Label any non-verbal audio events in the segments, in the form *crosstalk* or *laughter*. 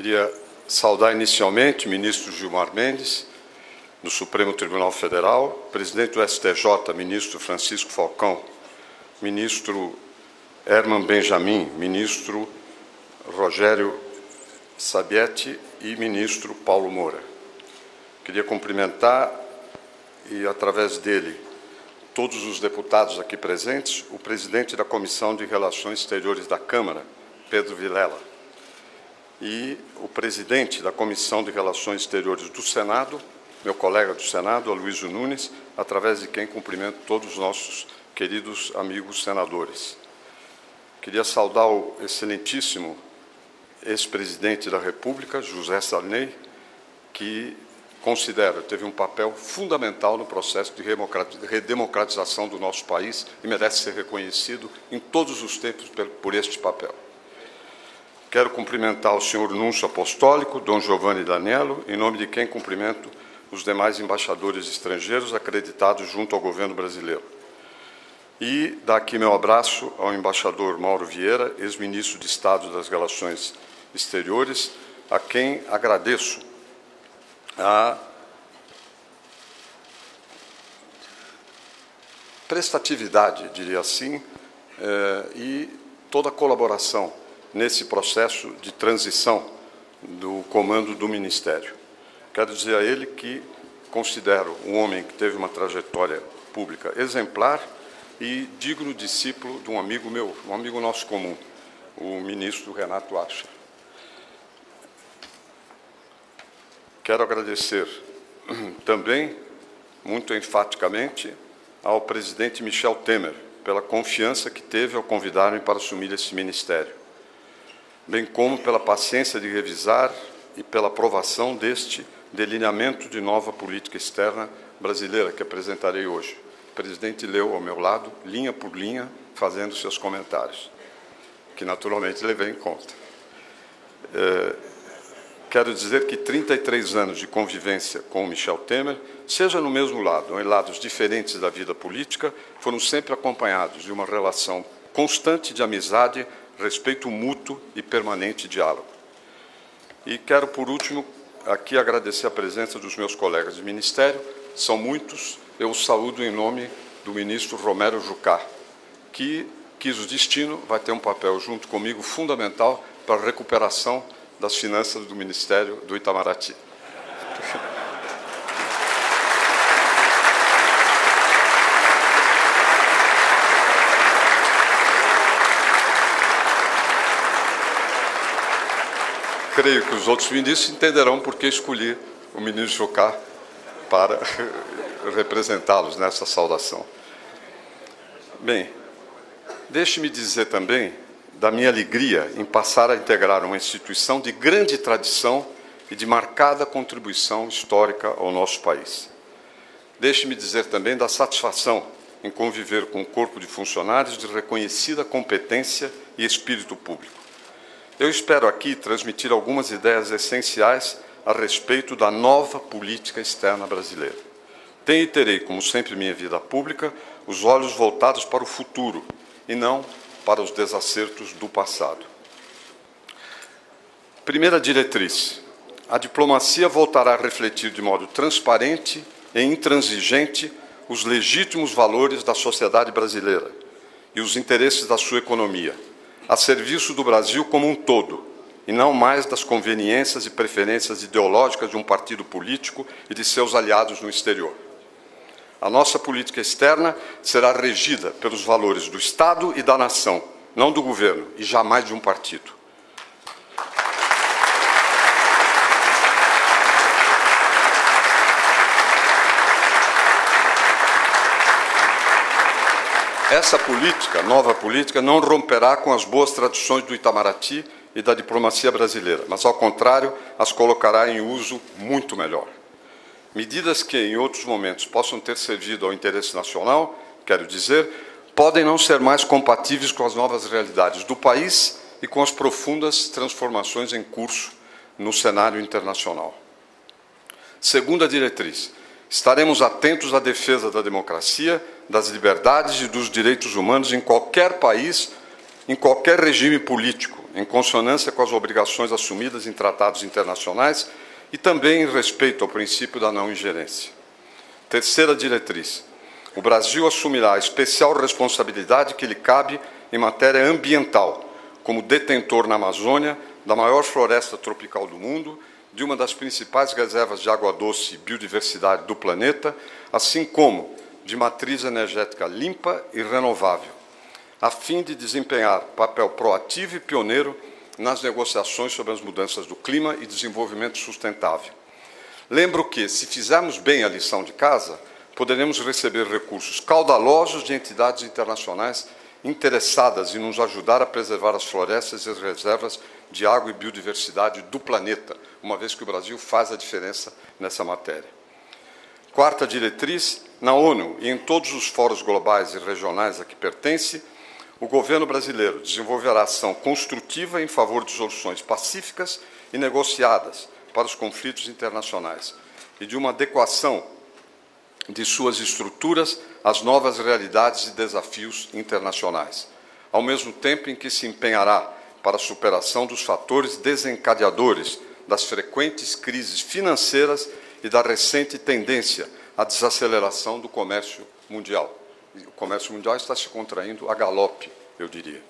Queria saudar inicialmente o ministro Gilmar Mendes, do Supremo Tribunal Federal, presidente do STJ, ministro Francisco Falcão, ministro Herman Benjamin, ministro Rogério Sabietti e ministro Paulo Moura. Queria cumprimentar e, através dele, todos os deputados aqui presentes, o presidente da Comissão de Relações Exteriores da Câmara, Pedro Vilela, e o presidente da Comissão de Relações Exteriores do Senado, meu colega do Senado, Aloysio Nunes, através de quem cumprimento todos os nossos queridos amigos senadores. Queria saudar o excelentíssimo ex-presidente da República, José Sarney, que considero teve um papel fundamental no processo de redemocratização do nosso país e merece ser reconhecido em todos os tempos por este papel. Quero cumprimentar o senhor Núncio Apostólico, Dom Giovanni Danielo, em nome de quem cumprimento os demais embaixadores estrangeiros acreditados junto ao governo brasileiro. E daqui meu abraço ao embaixador Mauro Vieira, ex-ministro de Estado das Relações Exteriores, a quem agradeço a prestatividade, diria assim, eh, e toda a colaboração nesse processo de transição do comando do Ministério. Quero dizer a ele que considero um homem que teve uma trajetória pública exemplar e digno discípulo de um amigo meu, um amigo nosso comum, o ministro Renato Archer. Quero agradecer *clears throat* também, muito enfaticamente, ao presidente Michel Temer pela confiança que teve ao convidar-me para assumir esse ministério, bem como pela paciência de revisar e pela aprovação deste delineamento de nova política externa brasileira que apresentarei hoje. O presidente leu ao meu lado, linha por linha, fazendo seus comentários, que naturalmente levei em conta. É, Quero dizer que 33 anos de convivência com Michel Temer, seja no mesmo lado ou em lados diferentes da vida política, foram sempre acompanhados de uma relação constante de amizade, respeito mútuo e permanente diálogo. E quero, por último, aqui agradecer a presença dos meus colegas de ministério, são muitos, eu os saúdo em nome do ministro Romero Jucá, que quis o destino, vai ter um papel junto comigo fundamental para a recuperação das Finanças do Ministério do Itamaraty. Creio que os outros ministros entenderão por que escolhi o ministro Jocá para *laughs* representá-los nessa saudação. Bem, deixe-me dizer também da minha alegria em passar a integrar uma instituição de grande tradição e de marcada contribuição histórica ao nosso país. Deixe-me dizer também da satisfação em conviver com um corpo de funcionários de reconhecida competência e espírito público. Eu espero aqui transmitir algumas ideias essenciais a respeito da nova política externa brasileira. Tenho e terei, como sempre minha vida pública, os olhos voltados para o futuro e não para os desacertos do passado. Primeira diretriz: a diplomacia voltará a refletir de modo transparente e intransigente os legítimos valores da sociedade brasileira e os interesses da sua economia, a serviço do Brasil como um todo, e não mais das conveniências e preferências ideológicas de um partido político e de seus aliados no exterior. A nossa política externa será regida pelos valores do Estado e da nação, não do governo e jamais de um partido. Essa política, nova política, não romperá com as boas tradições do Itamaraty e da diplomacia brasileira, mas, ao contrário, as colocará em uso muito melhor. Medidas que, em outros momentos, possam ter servido ao interesse nacional, quero dizer, podem não ser mais compatíveis com as novas realidades do país e com as profundas transformações em curso no cenário internacional. Segunda diretriz: estaremos atentos à defesa da democracia, das liberdades e dos direitos humanos em qualquer país, em qualquer regime político, em consonância com as obrigações assumidas em tratados internacionais e também em respeito ao princípio da não ingerência. Terceira diretriz: o Brasil assumirá a especial responsabilidade que lhe cabe em matéria ambiental, como detentor na Amazônia da maior floresta tropical do mundo, de uma das principais reservas de água doce e biodiversidade do planeta, assim como de matriz energética limpa e renovável, a fim de desempenhar papel proativo e pioneiro nas negociações sobre as mudanças do clima e desenvolvimento sustentável. Lembro que, se fizermos bem a lição de casa, poderemos receber recursos caudalosos de entidades internacionais interessadas em nos ajudar a preservar as florestas e as reservas de água e biodiversidade do planeta, uma vez que o Brasil faz a diferença nessa matéria. Quarta diretriz: na ONU e em todos os fóruns globais e regionais a que pertence, o governo brasileiro desenvolverá ação construtiva em favor de soluções pacíficas e negociadas para os conflitos internacionais e de uma adequação de suas estruturas às novas realidades e desafios internacionais, ao mesmo tempo em que se empenhará para a superação dos fatores desencadeadores das frequentes crises financeiras e da recente tendência à desaceleração do comércio mundial o comércio mundial está se contraindo a galope, eu diria.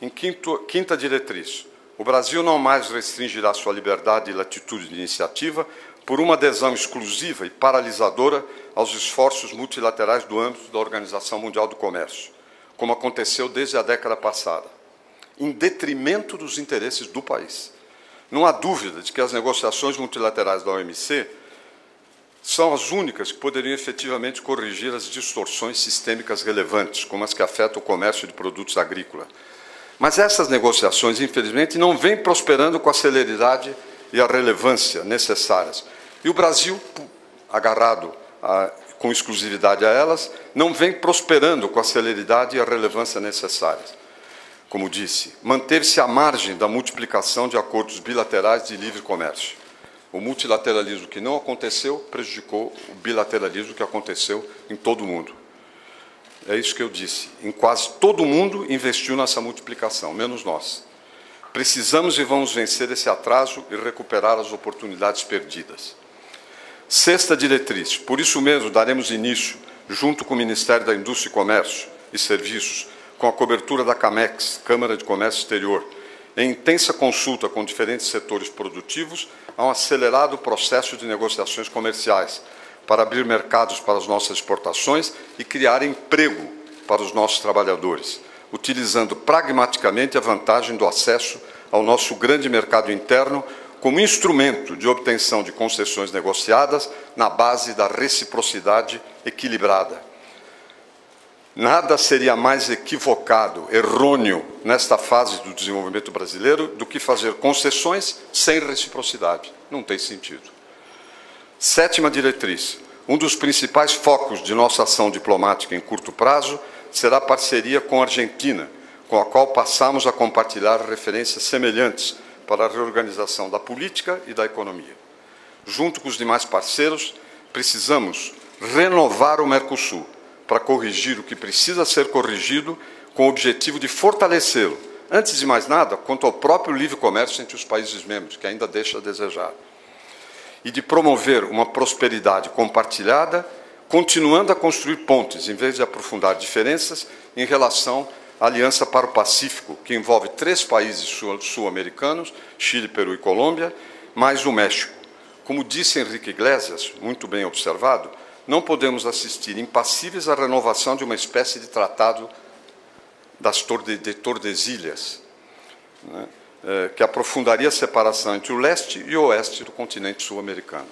Em quinto, quinta diretriz, o Brasil não mais restringirá sua liberdade e latitude de iniciativa por uma adesão exclusiva e paralisadora aos esforços multilaterais do âmbito da Organização Mundial do Comércio, como aconteceu desde a década passada, em detrimento dos interesses do país. Não há dúvida de que as negociações multilaterais da OMC são as únicas que poderiam efetivamente corrigir as distorções sistêmicas relevantes, como as que afetam o comércio de produtos agrícolas. Mas essas negociações, infelizmente, não vêm prosperando com a celeridade e a relevância necessárias. E o Brasil, agarrado a, com exclusividade a elas, não vem prosperando com a celeridade e a relevância necessárias. Como disse, manter-se à margem da multiplicação de acordos bilaterais de livre comércio. O multilateralismo que não aconteceu prejudicou o bilateralismo que aconteceu em todo o mundo. É isso que eu disse. Em quase todo o mundo investiu nessa multiplicação, menos nós. Precisamos e vamos vencer esse atraso e recuperar as oportunidades perdidas. Sexta diretriz: por isso mesmo daremos início, junto com o Ministério da Indústria e Comércio e Serviços, com a cobertura da CAMEX, Câmara de Comércio Exterior, em intensa consulta com diferentes setores produtivos, a um acelerado processo de negociações comerciais para abrir mercados para as nossas exportações e criar emprego para os nossos trabalhadores, utilizando pragmaticamente a vantagem do acesso ao nosso grande mercado interno como instrumento de obtenção de concessões negociadas na base da reciprocidade equilibrada. Nada seria mais equivocado, errôneo, nesta fase do desenvolvimento brasileiro do que fazer concessões sem reciprocidade. Não tem sentido. Sétima diretriz: um dos principais focos de nossa ação diplomática em curto prazo será a parceria com a Argentina, com a qual passamos a compartilhar referências semelhantes para a reorganização da política e da economia. Junto com os demais parceiros, precisamos renovar o Mercosul para corrigir o que precisa ser corrigido, com o objetivo de fortalecê-lo, antes de mais nada, quanto ao próprio livre comércio entre os países membros, que ainda deixa a desejar, e de promover uma prosperidade compartilhada, continuando a construir pontes, em vez de aprofundar diferenças em relação à Aliança para o Pacífico, que envolve três países sul-americanos, Chile, Peru e Colômbia, mais o México. Como disse Henrique Iglesias, muito bem observado, não podemos assistir impassíveis à renovação de uma espécie de tratado das de Tordesilhas, né, é, que aprofundaria a separação entre o leste e o oeste do continente sul-americano.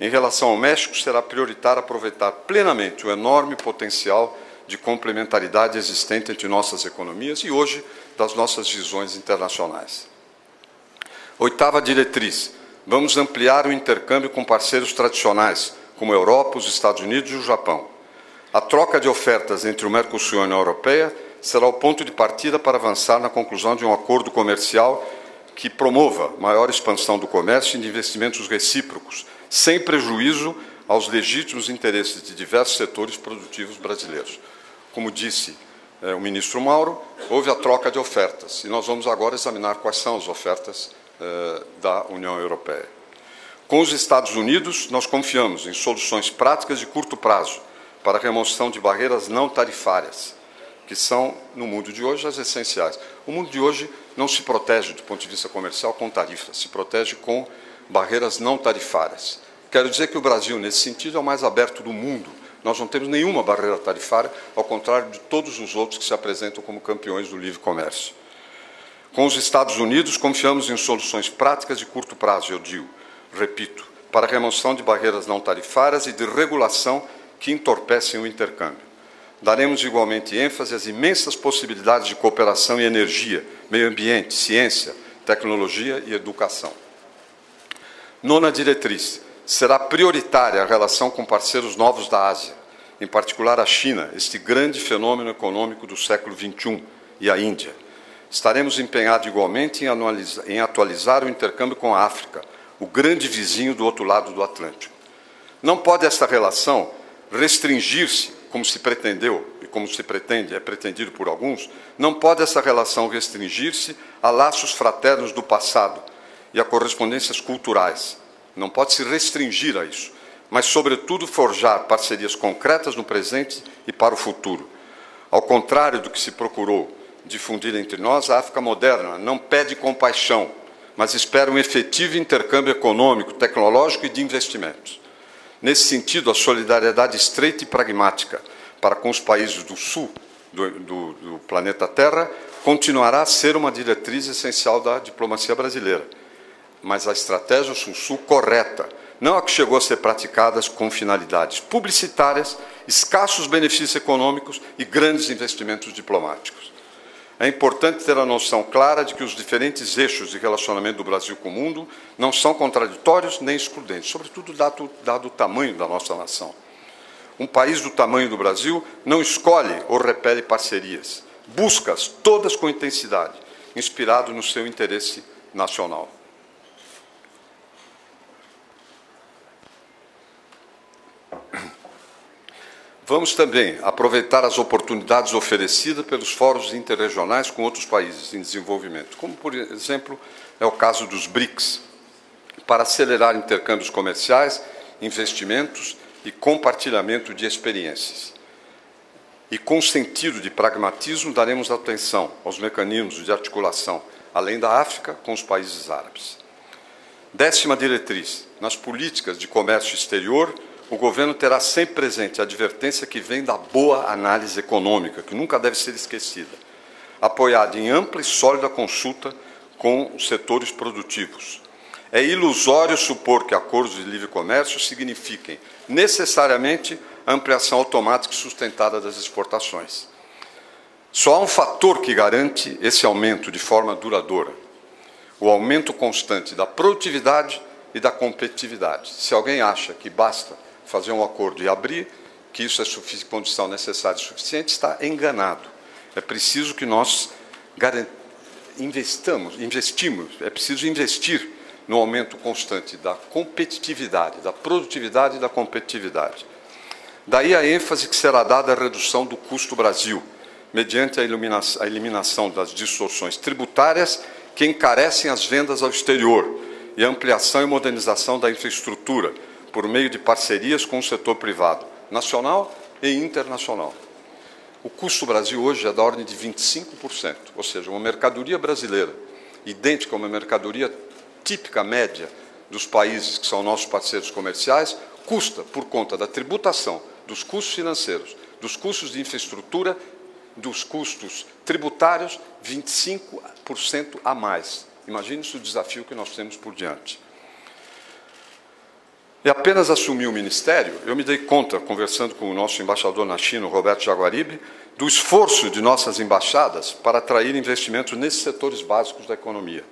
Em relação ao México, será prioritário aproveitar plenamente o enorme potencial de complementaridade existente entre nossas economias e hoje das nossas visões internacionais. Oitava diretriz: vamos ampliar o intercâmbio com parceiros tradicionais como a Europa, os Estados Unidos e o Japão. A troca de ofertas entre o Mercosul e a União Europeia será o ponto de partida para avançar na conclusão de um acordo comercial que promova maior expansão do comércio e de investimentos recíprocos, sem prejuízo aos legítimos interesses de diversos setores produtivos brasileiros. Como disse o ministro Mauro, houve a troca de ofertas. E nós vamos agora examinar quais são as ofertas da União Europeia. Com os Estados Unidos, nós confiamos em soluções práticas de curto prazo para a remoção de barreiras não tarifárias, que são, no mundo de hoje, as essenciais. O mundo de hoje não se protege, do ponto de vista comercial, com tarifas, se protege com barreiras não tarifárias. Quero dizer que o Brasil, nesse sentido, é o mais aberto do mundo. Nós não temos nenhuma barreira tarifária, ao contrário de todos os outros que se apresentam como campeões do livre comércio. Com os Estados Unidos, confiamos em soluções práticas de curto prazo, eu digo, repito, para remoção de barreiras não tarifárias e de regulação que entorpecem o intercâmbio. Daremos igualmente ênfase às imensas possibilidades de cooperação em energia, meio ambiente, ciência, tecnologia e educação. Nona diretriz: será prioritária a relação com parceiros novos da Ásia, em particular a China, este grande fenômeno econômico do século XXI, e a Índia. Estaremos empenhados igualmente em atualizar o intercâmbio com a África, o grande vizinho do outro lado do Atlântico. Não pode essa relação restringir-se, como se pretendeu e como se pretende, é pretendido por alguns, não pode essa relação restringir-se a laços fraternos do passado e a correspondências culturais. Não pode se restringir a isso, mas, sobretudo, forjar parcerias concretas no presente e para o futuro. Ao contrário do que se procurou difundir entre nós, a África moderna não pede compaixão, mas espera um efetivo intercâmbio econômico, tecnológico e de investimentos. Nesse sentido, a solidariedade estreita e pragmática para com os países do sul do, do, do planeta Terra continuará a ser uma diretriz essencial da diplomacia brasileira. Mas a estratégia sul-sul correta, não a que chegou a ser praticada com finalidades publicitárias, escassos benefícios econômicos e grandes investimentos diplomáticos. É importante ter a noção clara de que os diferentes eixos de relacionamento do Brasil com o mundo não são contraditórios nem excludentes, sobretudo dado, dado o tamanho da nossa nação. Um país do tamanho do Brasil não escolhe ou repele parcerias, busca-as todas com intensidade, inspirado no seu interesse nacional. Vamos também aproveitar as oportunidades oferecidas pelos fóruns interregionais com outros países em desenvolvimento, como, por exemplo, é o caso dos BRICS, para acelerar intercâmbios comerciais, investimentos e compartilhamento de experiências. E com sentido de pragmatismo, daremos atenção aos mecanismos de articulação, além da África, com os países árabes. Décima diretriz: nas políticas de comércio exterior, o governo terá sempre presente a advertência que vem da boa análise econômica, que nunca deve ser esquecida, apoiada em ampla e sólida consulta com os setores produtivos. É ilusório supor que acordos de livre comércio signifiquem necessariamente ampliação automática e sustentada das exportações. Só há um fator que garante esse aumento de forma duradoura: o aumento constante da produtividade e da competitividade. Se alguém acha que basta fazer um acordo e abrir, que isso é condição necessária e suficiente, está enganado. É preciso que nós investamos, investimos, é preciso investir no aumento constante da competitividade, da produtividade e da competitividade. Daí a ênfase que será dada à redução do custo Brasil, mediante a eliminação das distorções tributárias que encarecem as vendas ao exterior e a ampliação e modernização da infraestrutura, por meio de parcerias com o setor privado, nacional e internacional. O custo Brasil hoje é da ordem de 25%, ou seja, uma mercadoria brasileira, idêntica a uma mercadoria típica média dos países que são nossos parceiros comerciais, custa, por conta da tributação, dos custos financeiros, dos custos de infraestrutura, dos custos tributários, 25% a mais. Imagine o desafio que nós temos por diante. E apenas assumi o ministério, eu me dei conta, conversando com o nosso embaixador na China, Roberto Jaguaribe, do esforço de nossas embaixadas para atrair investimentos nesses setores básicos da economia.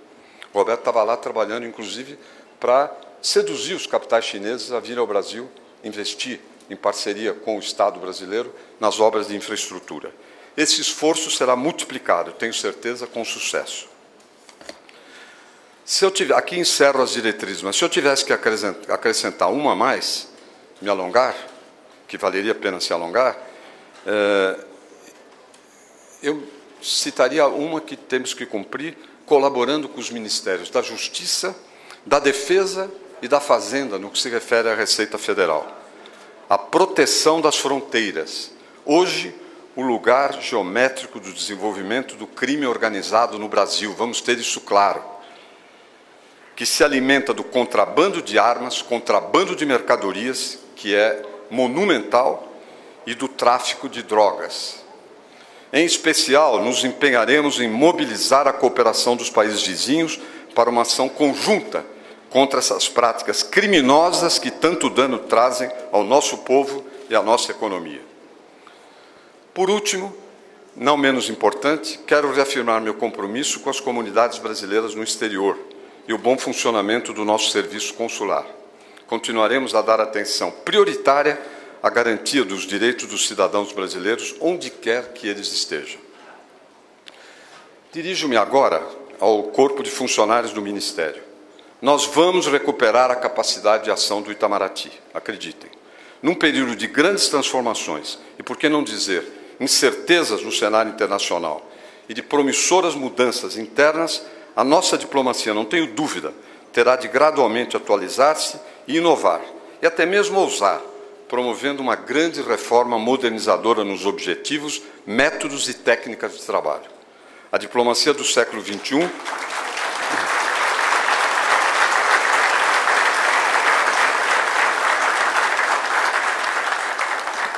O Roberto estava lá trabalhando, inclusive, para seduzir os capitais chineses a vir ao Brasil investir em parceria com o Estado brasileiro nas obras de infraestrutura. Esse esforço será multiplicado, tenho certeza, com sucesso. Se eu tiver, aqui encerro as diretrizes, mas se eu tivesse que acrescentar, uma a mais, me alongar, que valeria a pena se alongar, é, eu citaria uma que temos que cumprir colaborando com os ministérios da Justiça, da Defesa e da Fazenda, no que se refere à Receita Federal. A proteção das fronteiras. Hoje, o lugar geométrico do desenvolvimento do crime organizado no Brasil, vamos ter isso claro, que se alimenta do contrabando de armas, contrabando de mercadorias, que é monumental, e do tráfico de drogas. Em especial, nos empenharemos em mobilizar a cooperação dos países vizinhos para uma ação conjunta contra essas práticas criminosas que tanto dano trazem ao nosso povo e à nossa economia. Por último, não menos importante, quero reafirmar meu compromisso com as comunidades brasileiras no exterior e o bom funcionamento do nosso serviço consular. Continuaremos a dar atenção prioritária a garantia dos direitos dos cidadãos brasileiros onde quer que eles estejam. Dirijo-me agora ao corpo de funcionários do Ministério. Nós vamos recuperar a capacidade de ação do Itamaraty, acreditem. Num período de grandes transformações e, por que não dizer, incertezas no cenário internacional e de promissoras mudanças internas, a nossa diplomacia, não tenho dúvida, terá de gradualmente atualizar-se e inovar, e até mesmo ousar, promovendo uma grande reforma modernizadora nos objetivos, métodos e técnicas de trabalho. A diplomacia do século XXI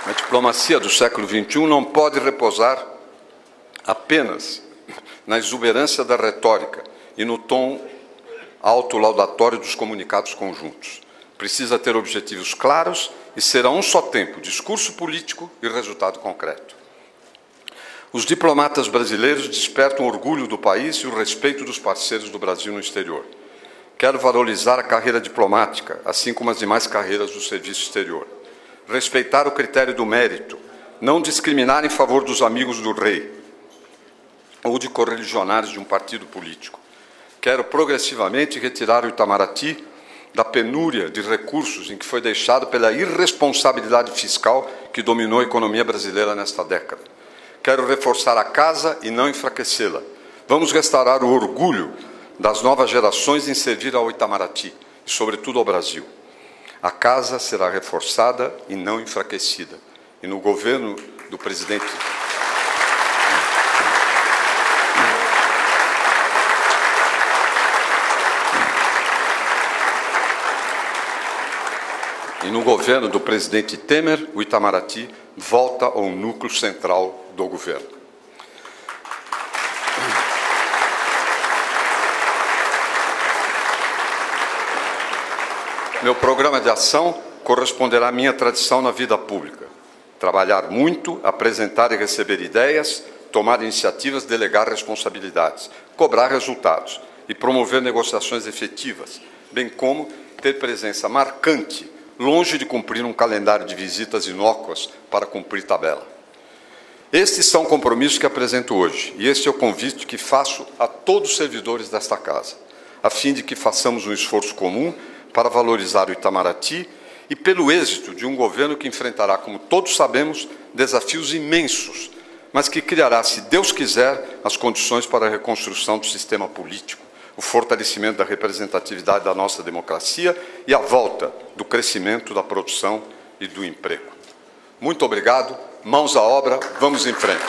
A diplomacia do século XXI não pode repousar apenas na exuberância da retórica e no tom autolaudatório dos comunicados conjuntos. Precisa ter objetivos claros e ser a um só tempo discurso político e resultado concreto. Os diplomatas brasileiros despertam o orgulho do país e o respeito dos parceiros do Brasil no exterior. Quero valorizar a carreira diplomática, assim como as demais carreiras do serviço exterior. Respeitar o critério do mérito, não discriminar em favor dos amigos do rei ou de correligionários de um partido político. Quero progressivamente retirar o Itamaraty da penúria de recursos em que foi deixado pela irresponsabilidade fiscal que dominou a economia brasileira nesta década. Quero reforçar a casa e não enfraquecê-la. Vamos restaurar o orgulho das novas gerações em servir ao Itamaraty e, sobretudo, ao Brasil. A casa será reforçada e não enfraquecida. E no governo do presidente E no governo do presidente Temer, o Itamaraty volta ao núcleo central do governo. Meu programa de ação corresponderá à minha tradição na vida pública. Trabalhar muito, apresentar e receber ideias, tomar iniciativas, delegar responsabilidades, cobrar resultados e promover negociações efetivas, bem como ter presença marcante longe de cumprir um calendário de visitas inócuas para cumprir tabela. Estes são compromissos que apresento hoje, e este é o convite que faço a todos os servidores desta casa, a fim de que façamos um esforço comum para valorizar o Itamaraty e pelo êxito de um governo que enfrentará, como todos sabemos, desafios imensos, mas que criará, se Deus quiser, as condições para a reconstrução do sistema político o fortalecimento da representatividade da nossa democracia e a volta do crescimento da produção e do emprego. Muito obrigado, mãos à obra, vamos em frente.